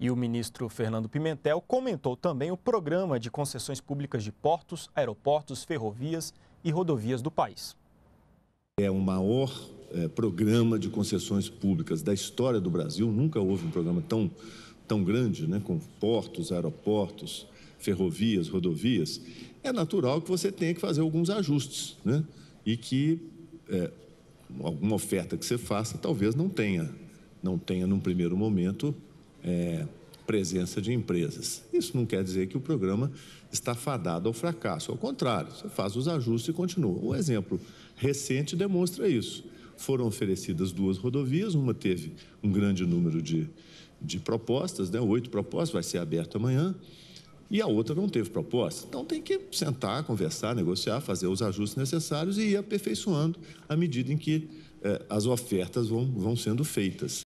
E o ministro Fernando Pimentel comentou também o programa de concessões públicas de portos, aeroportos, ferrovias e rodovias do país. É o maior é, programa de concessões públicas da história do Brasil. Nunca houve um programa tão, tão grande, né, com portos, aeroportos, ferrovias, rodovias. É natural que você tenha que fazer alguns ajustes, né, e que é, alguma oferta que você faça talvez não tenha, não tenha num primeiro momento é, presença de empresas. Isso não quer dizer que o programa está fadado ao fracasso. Ao contrário, você faz os ajustes e continua. Um exemplo recente demonstra isso foram oferecidas duas rodovias, uma teve um grande número de, de propostas, né? oito propostas, vai ser aberto amanhã, e a outra não teve proposta. Então tem que sentar, conversar, negociar, fazer os ajustes necessários e ir aperfeiçoando à medida em que eh, as ofertas vão, vão sendo feitas.